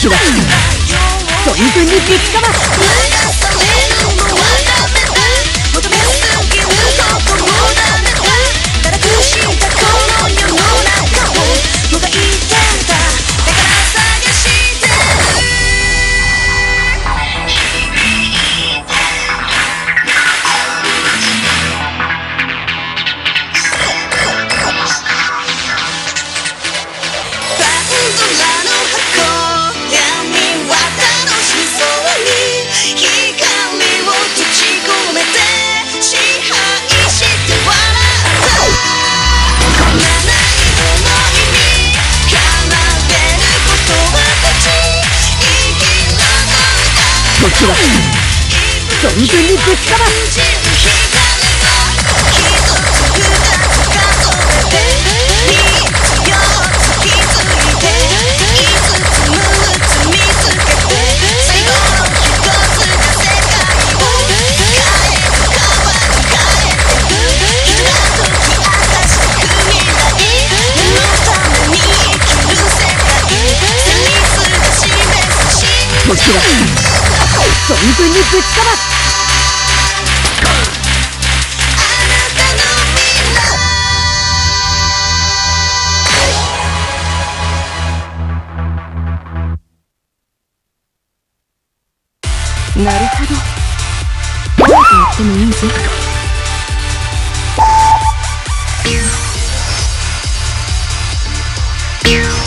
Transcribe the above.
気は存分にぶちかます存分にぶちかます時は存文にぶちかますなるほど。どうやってもいいぜピュー